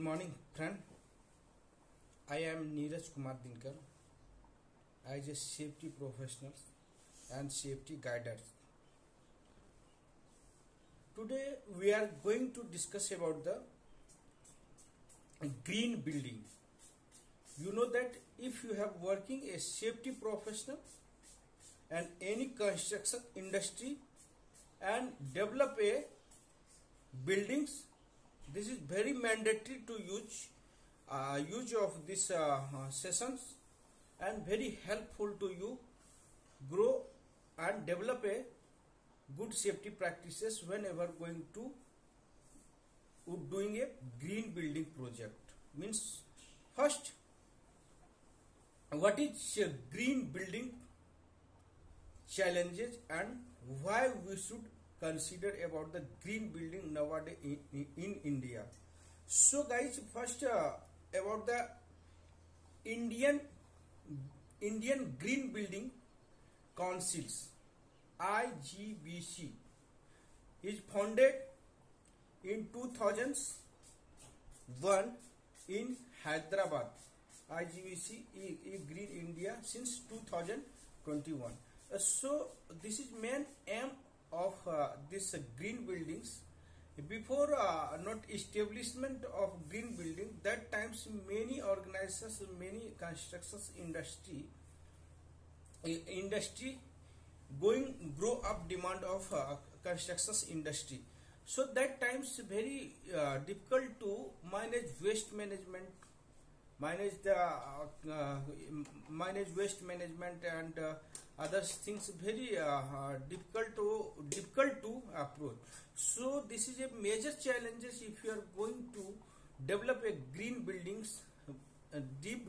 Good morning, friend. I am Neeraj Kumar Dinkar. as a safety professional and safety guider. Today we are going to discuss about the green building. You know that if you have working a safety professional and any construction industry and develop a buildings, this is very mandatory to use uh, use of this uh, uh, sessions and very helpful to you grow and develop a good safety practices whenever going to doing a green building project. Means first what is green building challenges and why we should consider about the green building nowadays in, in, in india. So guys first uh, about the indian indian green building councils igbc is founded in 2001 in hyderabad. Igbc is, green india since 2021 uh, so this is main aim of uh, this uh, green buildings. Before uh, not establishment of green building that times many organizations many constructions industry industry going grow up demand of uh, constructions industry. So that times very uh, difficult to manage waste management manage the uh, uh, manage waste management and uh, other things very difficult to difficult to approach. So this is a major challenges if you are going to develop a green buildings deep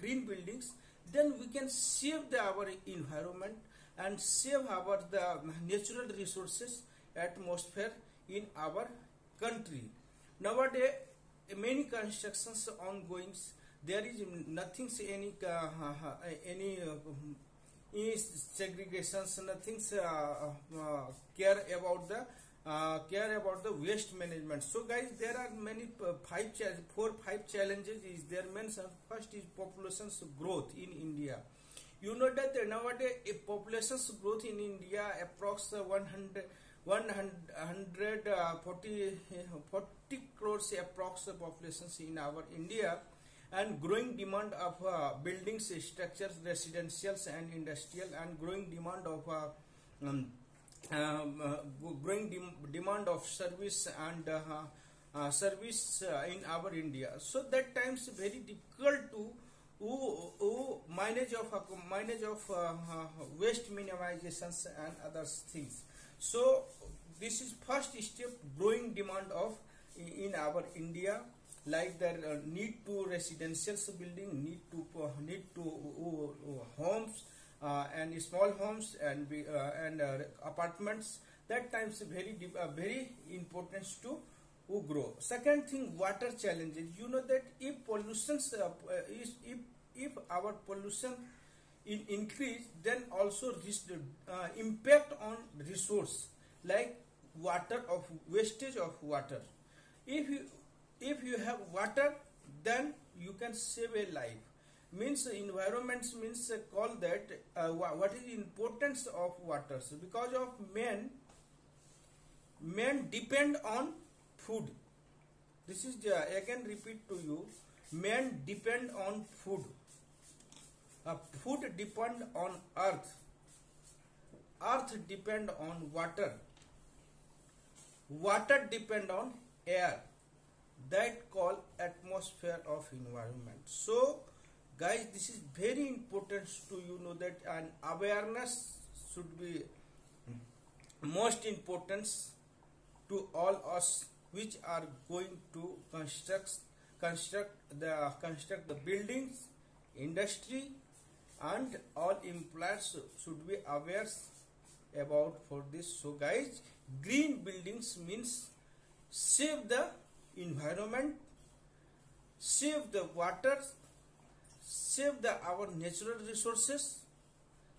green buildings then we can save the our environment and save our the natural resources atmosphere in our country. Nowadays many constructions ongoing there is nothing any uh, uh, any uh, is segregations nothing uh, uh, care about the uh, care about the waste management. So guys there are many uh, five four five challenges is there mentioned first is population's growth in india. You know that nowadays a population's growth in india approx 100 140 40 crores approx populations in our india and growing demand of uh, buildings structures residentials and industrial and growing demand of uh, um, um, uh, growing dem- demand of service and uh, uh, service uh, in our india. So that times very difficult to who, who manage of manage of waste minimizations and other things. So this is first step growing demand of in our india like the uh, need to residential building need to uh, need to uh, homes and small homes and and apartments. That times very very important to grow. Second thing water challenges. You know that if pollution uh, is if if our pollution in increase then also this uh, impact on resource like water of wastage of water. If you if you have water then you can save a life. Means environments means call that uh, wha- what is importance of waters because of men men depend on food. This is the, again repeat to you. Men depend on food. Uh, food depend on earth. Earth depend on water. Water depend on air that call atmosphere of environment. So guys this is very important to you know that an awareness should be most importance to all us which are going to construct construct the construct the buildings industry and all employers should be aware about for this. So guys green buildings means save the environment save the water save the our natural resources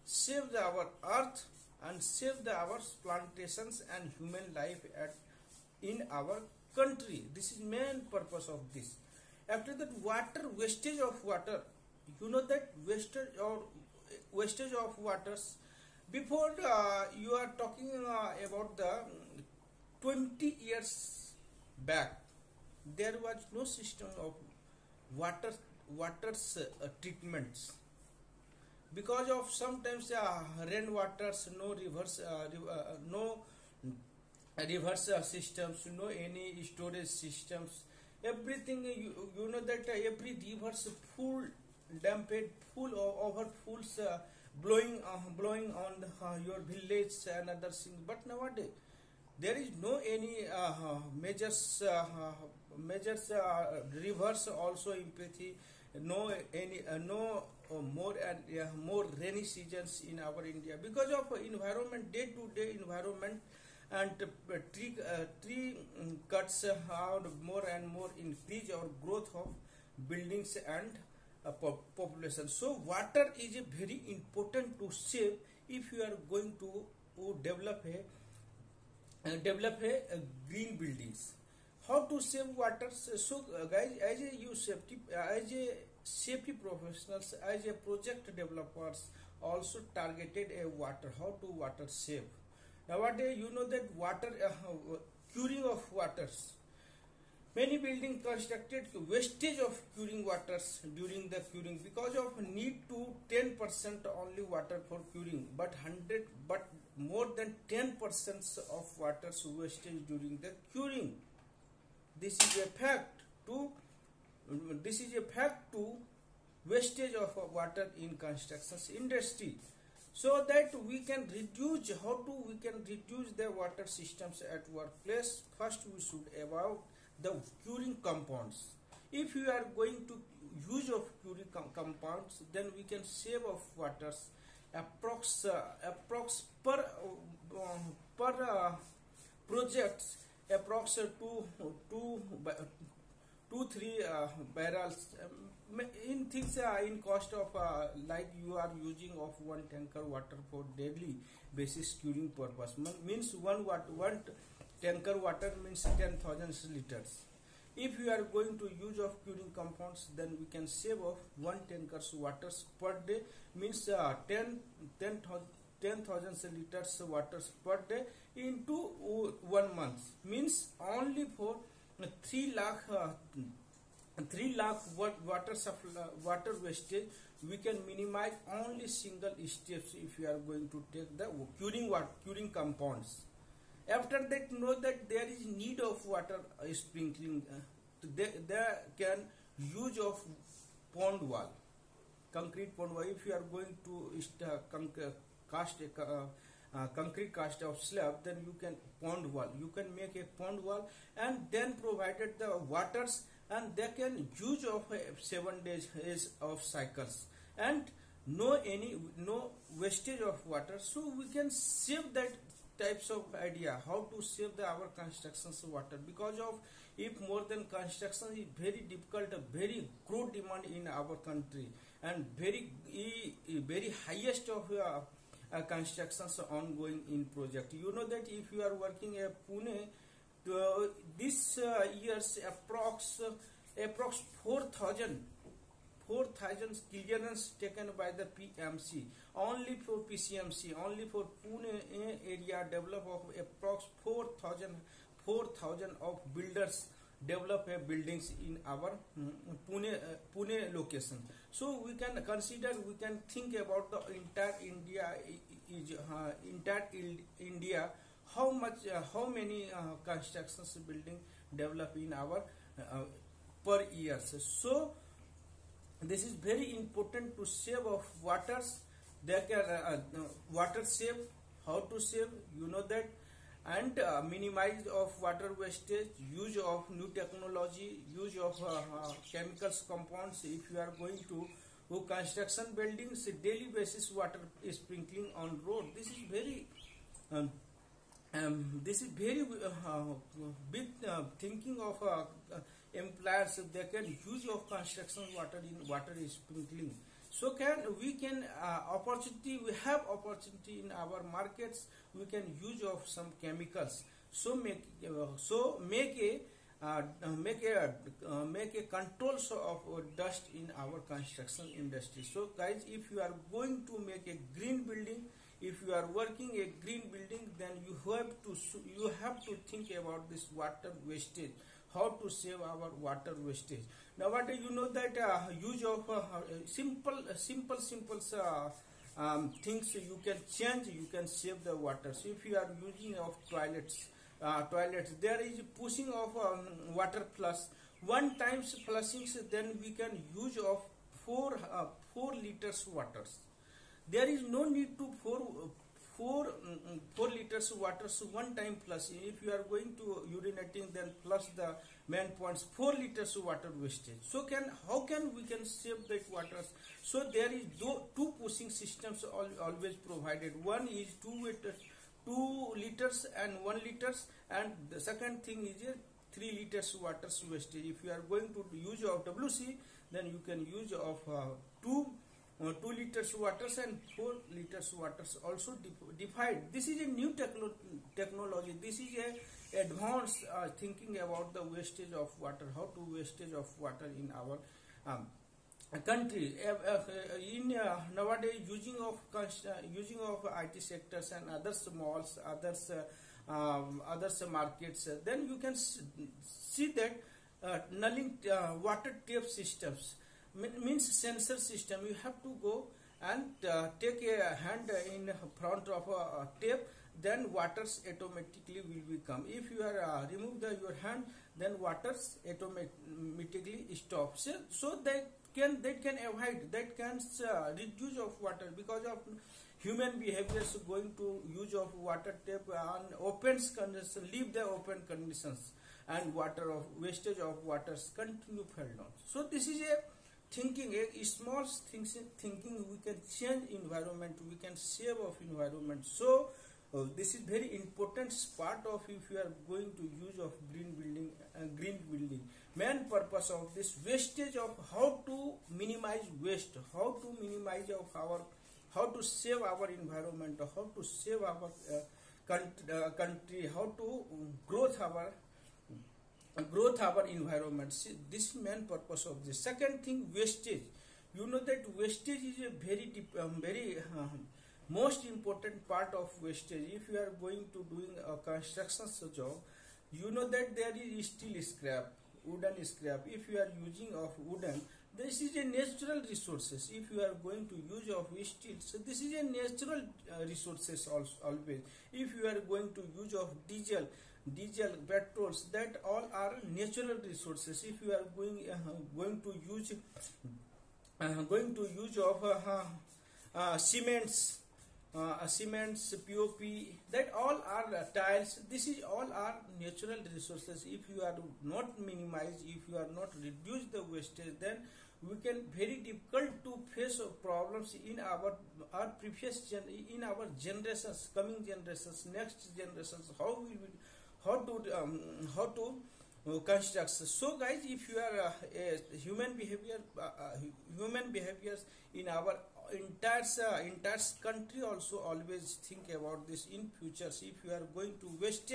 save the our earth and save the our plantations and human life at in our country. This is main purpose of this. After that water wastage of water. You know that wastage or wastage of waters. Before uh, you are talking uh, about the 20 years back there was no system of water waters uh, treatments. Because of sometimes uh, rain waters no rivers uh, uh, no reverse uh, systems no any storage systems. Everything you, you know that uh, every rivers full dumped full over uh, blowing blowing on your village and other things. But nowadays there is no any uh, uh, measures uh, uh, measures uh, reverse also empathy no any uh, no more and more rainy seasons in our india. Because of environment day to day environment and tree tree mm, cuts are more and more increase our growth of buildings and population. So water is very important to save if you are going to develop a develop a, uh, green buildings. How to save water? So uh, guys as a you safety uh, as a safety professionals as a project developers also targeted a water. How to water save? Nowadays you know that water uh, curing of waters. Many buildings constructed wastage of curing waters during the curing because of need to 10% only water for curing but 100 but more than 10% of waters wastage during the curing. This is a fact to this is a fact to wastage of water in constructions industry so that we can reduce how to we can reduce the water systems at workplace first we should avoid the curing compounds if you are going to use of curing com- compounds then we can save of waters approx uh, approx per uh, projects approx uh, two two two three uh, barrels um, in things uh, in cost of uh, like you are using of one tanker water for daily basis curing purpose. Means one wat one tanker water means 10000 liters. If you are going to use of curing compounds then we can save of one tankers waters per day means uh, 10 10,000 10,000 liters waters per day into one month. Means only for 3 lakh uh, 3 lakh wa- water supply, water wastage we can minimize only single steps if you are going to take the curing what curing compounds. After that know that there is need of water sprinkling uh, they, they can use of pond wall concrete pond wall. If you are going to uh, uh, cast a uh, uh, concrete cast of slab then you can pond wall. You can make a pond wall and then provided the waters and they can use of uh, seven days of cycles. And no any no wastage of water. So we can save that types of idea how to save the our constructions water. Because of if more than construction is very difficult very growth demand in our country. And very very highest of uh, uh, constructions ongoing in project. You know that if you are working at pune uh, this uh, year's approx approx 4000 4000 clearance taken by the PMC only for PCMC only for Pune area develop of approx 4000 4000 of builders develop buildings in our mm, Pune uh, Pune location. So we can consider we can think about the entire India uh, entire India how much uh, how many uh, constructions building develop in our uh, per year. So this is very important to save of waters. There uh, water save how to save you know that and uh, minimize of water wastage use of new technology use of uh, uh, chemicals compounds. If you are going to do construction buildings daily basis water sprinkling on road. This is very um, um, this is very uh, big uh, thinking of uh, uh, employers. They can use of construction water in water sprinkling so can we can uh, opportunity we have opportunity in our markets we can use of some chemicals. So make uh, so make a uh, make a uh, make a controls of dust in our construction industry. So guys if you are going to make a green building if you are working a green building then you have to you have to think about this water wastage how to save our water wastage. Now, nowadays you know that uh, use of uh, simple simple simple uh, um, things you can change you can save the water. So if you are using of toilets uh, toilets there is pushing of um, water plus. One times flushing then we can use of four uh, four liters waters. There is no need to four four um, four liters of water so one time plus. If you are going to urinating then plus the main points four liters of water wastage. So can how can we can save that water? So there is two pushing systems always provided. One is two liters 2 liters and 1 liters and the second thing is a 3 liters of water wastage. If you are going to use of WC then you can use of uh, 2 uh, 2 liters waters and 4 liters waters also defined this is a new techno technology. This is a advanced uh, thinking about the wastage of water how to wastage of water in our um, country. Uh, uh, in uh, nowadays using of using of IT sectors and other malls, others um, others markets, then you can see that uh, nulling water tape systems means sensor system. You have to go and uh, take a hand in front of a tape then waters automatically will be come if you are uh, remove the your hand then waters automatically stop so, that can that can avoid that can uh, reduce of water because of human behaviors going to use of water tap on open conditions leave the open conditions and water of wastage of waters continue fell down so this is a thinking a small things thinking we can change environment we can save of environment. So uh, this is very important part of if you are going to use of green building uh, green building. Main purpose of this wastage of how to minimize waste how to minimize of our how to save our environment how to save our uh, country, uh, country how to growth our growth of our environment. See, this main purpose of this. Second thing wastage. You know that wastage is a very deep, um, very uh, most important part of wastage. If you are going to doing a construction job you know that there is steel scrap wooden scrap. If you are using of wooden this is a natural resources if you are going to use of steel so this is a natural uh, resources also always if you are going to use of diesel diesel petrols that all are natural resources if you are going uh, going to use uh, going to use of uh, uh, cements uh, cements, POP, that all are uh, tiles. This is all are natural resources. If you are not minimize, if you are not reduce the wastage, then we can very difficult to face problems in our our previous gen in our generations, coming generations, next generations. How we will, how to um, how to uh, construct. So, guys, if you are uh, a human behavior, uh, uh human behaviors in our entire uh, entire country also always think about this in futures if you are going to waste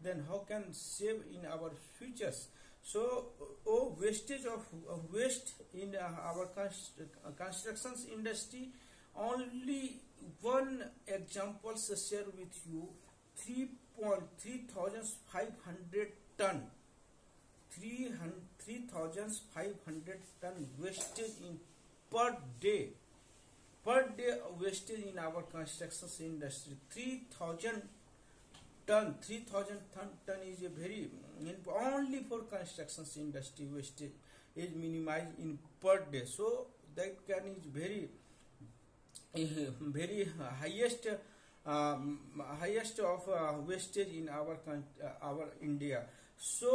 then how can save in our futures so oh wastage of waste in uh, our const constructions industry. Only one example to share with you. 3.3500 ton. 3500 ton wastage in per day. Per day wastage in our construction industry. 3000 ton 3000 ton, is a very only for construction industry wastage is minimized in per day so that can is very very highest um, highest of uh, wastage in our uh, our india so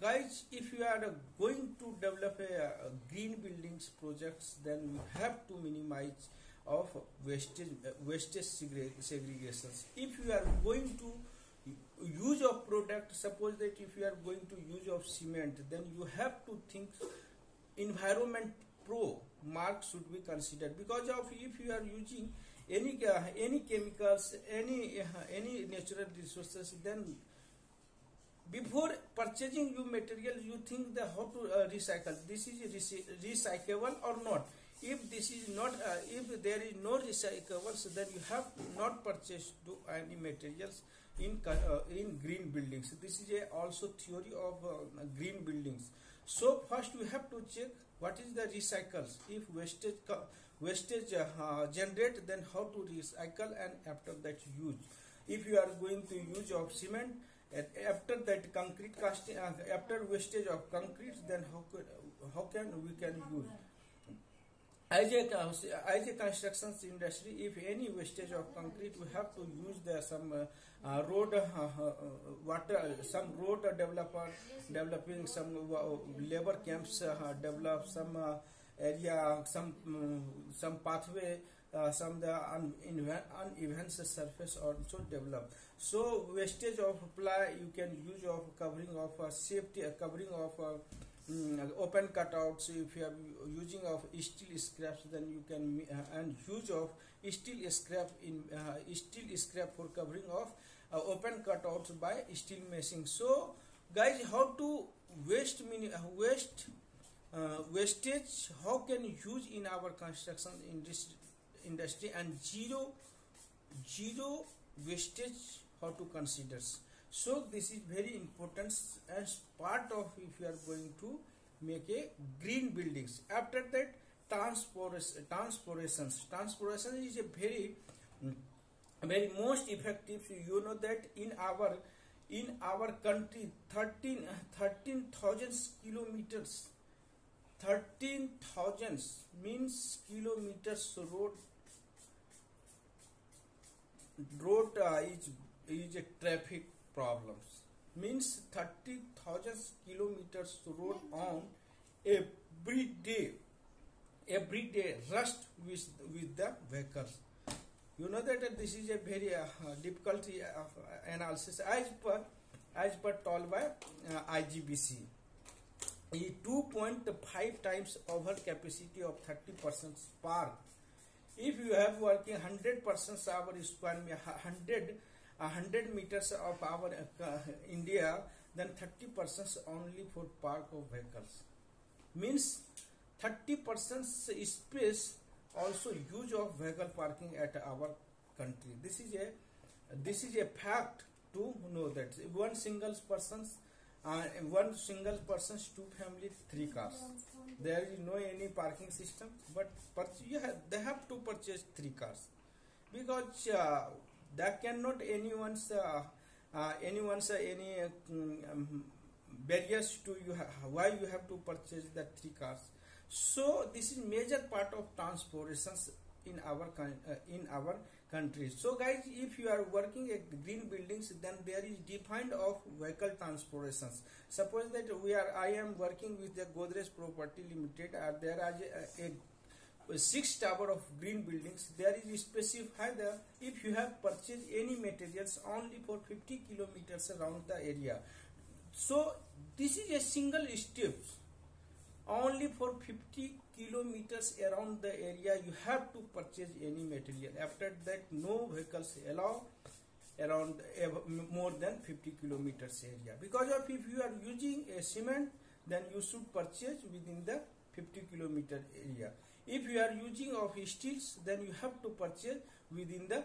guys if you are going to develop a, a green buildings projects then we have to minimize of wastage uh, wastage segregations. If you are going to use of product suppose that if you are going to use of cement then you have to think environment pro mark should be considered. Because of if you are using any any chemicals any uh, any natural resources then before purchasing you material you think the how to uh, recycle. This is recyclable or not if this is not uh, if there is no recyclables then you have not purchased to any materials in uh, in green buildings. This is a also theory of uh, green buildings. So first we have to check what is the recycles. If wastage wastage uh, generate then how to recycle and after that use. If you are going to use of cement after that concrete casting uh, after wastage of concrete then how could how can we can use as a as a construction industry if any wastage of concrete we have to use the some uh, uh, road uh, uh water some road developer developing some uh, labor camps uh, develop some area some um, some pathway uh, some the uneven, surface also develop so wastage of ply you can use of covering of uh, safety uh, covering of uh, mm, open cutouts if you are using of steel scraps then you can uh, and use of steel scrap in uh, steel scrap for covering of uh, open cutouts by steel meshing so guys how to waste mini waste wastage how can use in our construction industry industry and zero zero wastage how to consider so this is very important as part of if you are going to make a green buildings. After that transportation transportations transportation is a very very most effective. You know that in our in our country 13 13000 kilometers 13000 means kilometers road road uh, is is a traffic problems. Means 30000 kilometers road on every day. Every day rust with with the vehicles. You know that uh, this is a very uh, difficult uh, analysis. As per as per told by uh, IGBC 2.5 times over capacity of 30 percent park if you have working 100 percent our square 100 100 meters of our uh, India then 30 percent only for park of vehicles. Means 30 percent space also use of vehicle parking at our country. This is a this is a fact to know that one single person's uh, one single person's two family three cars. There is no any parking system but you have, they have to purchase three cars. Because uh, that cannot anyone's uh, uh, anyone's uh, any um, barriers to you why you have to purchase that three cars. So this is major part of transportations in our uh, in our country. So guys if you are working at green buildings then there is defined of vehicle transportations. Suppose that we are i am working with the godrej property limited uh, there is a, a, a six tower of green buildings. There is specified the if you have purchased any materials only for 50 kilometers around the area. So this is a single step. Only for 50 kilometers around the area you have to purchase any material. After that no vehicles allow around more than 50 kilometers area. Because of if you are using a cement then you should purchase within the 50 kilometer area if you are using of steels then you have to purchase within the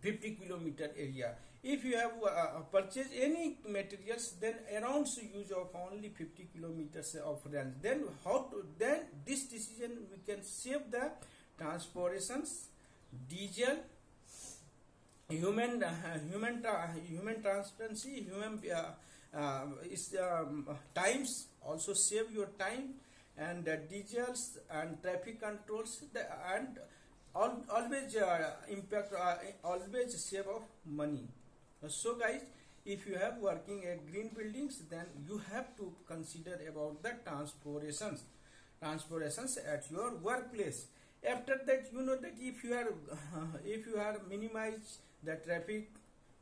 50 kilometer area. If you have uh, uh, purchased any materials then around use of only 50 kilometers of range. Then how to then this decision we can save the transportations diesel human uh, human tra human transparency human uh, uh, is um, times also save your time and uh, diesels and traffic controls the, and always uh, impact uh, always save of money. So guys if you have working at green buildings then you have to consider about the transportations transportations at your workplace. After that you know that if you are if you are minimize the traffic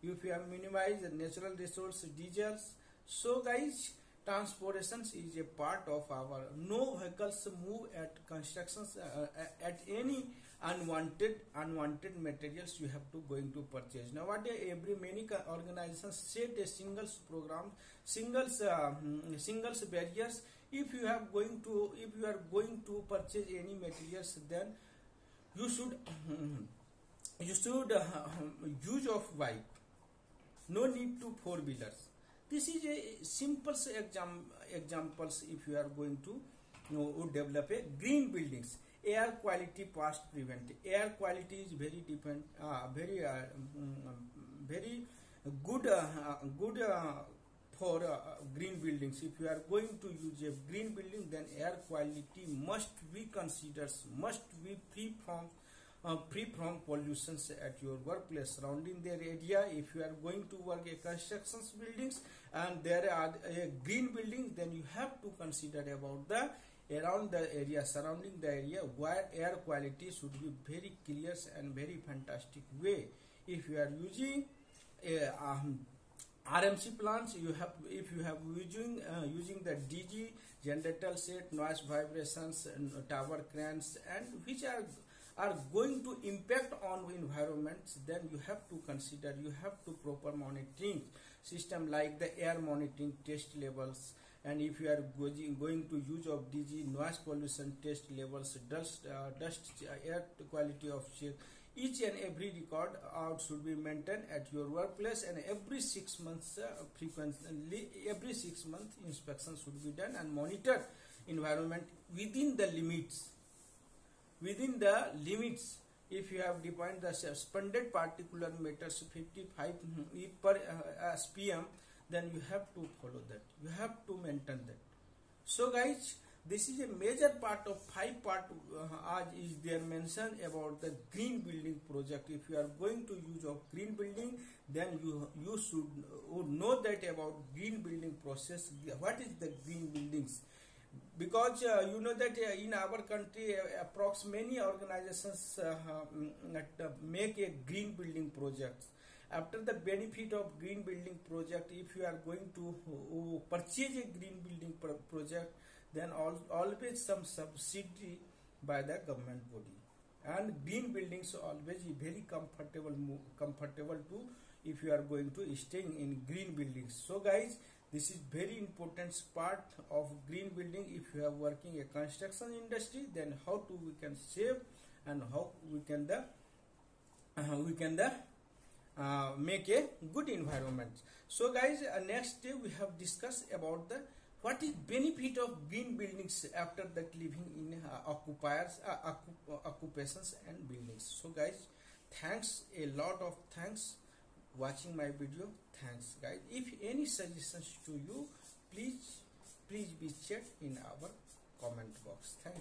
if you have minimized the natural resource diesels so guys transportations is a part of our no vehicles move at constructions uh, at any unwanted unwanted materials you have to going to purchase. Now what every many organizations set a singles program singles uh, singles barriers. If you have going to if you are going to purchase any materials then you should you should uh, use of bike. No need to four wheelers this is a simple exam, examples if you are going to you know, develop a green buildings air quality past prevent air quality is very depend uh, very uh, um, very good uh, good uh, for uh, green buildings if you are going to use a green building then air quality must be considered must be free from uh, free from pollutions at your workplace surrounding their area. If you are going to work a construction buildings and there are a green building then you have to consider about the around the area surrounding the area where air quality should be very clear and very fantastic way. If you are using um, RMC plants you have if you have using uh, using the DG generator set noise vibrations and tower cranes and which are are going to impact on environments then you have to consider you have to proper monitoring system like the air monitoring test levels. And if you are going, to use of DG noise pollution test levels dust uh, dust uh, air quality of check each and every record out should be maintained at your workplace and every six months uh, frequently every six months inspection should be done and monitor environment within the limits within the limits if you have defined the suspended particulate matters 55 per uh, SPM then you have to follow that. You have to maintain that. So guys this is a major part of five part uh, as is there mentioned about the green building project. If you are going to use of green building then you you should know that about green building process. What is the green buildings because uh, you know that uh, in our country uh, approx many organizations uh, um, uh, make a green building projects. After the benefit of green building project if you are going to uh, purchase a green building pro project then al always some subsidy by the government body. And green buildings always very comfortable comfortable to if you are going to staying in green buildings. So guys this is very important part of green building. If you are working a construction industry then how to we can save and how we can the uh, we can the uh, make a good environment. So guys uh, next day we have discussed about the what is benefit of green buildings after that living in uh, occupiers uh, occupations and buildings. So guys thanks a lot of thanks watching my video. Thanks guys. If any suggestions to you please please be checked in our comment box. Thanks